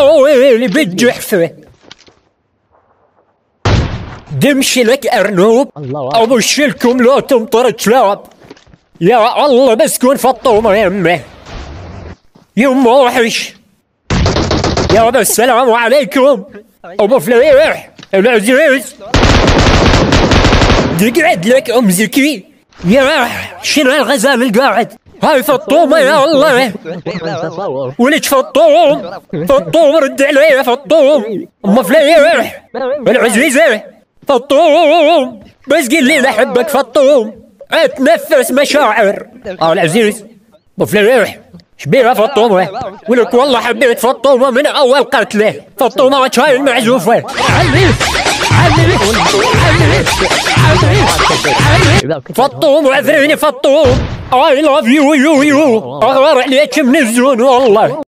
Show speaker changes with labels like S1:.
S1: ويلي بالجحفة دمشي لك أرنوب.
S2: الله
S1: أبش لكم لا تمطر كلاب يا الله بس كون فطومة يمه يما وحش. يا رب السلام عليكم. أبو فليح العزيز. تقعد لك أم زكي يا شنو الغزال القاعد؟ هاي فطومة يا الله. ولك فطوم فطوم رد علي فطوم أم فليح العزيزة فطوم بس قل لي احبك فطوم أتنفس مشاعر. آه العزيز. ابو فليح شبيها فطومة ولك والله حبيت فطومة من أول قتله. فطومة هاي المعزوفة. علي علي. علي. علي. فطوم وعذريني فطوم. I love you you you. اغار عليك من الزون والله.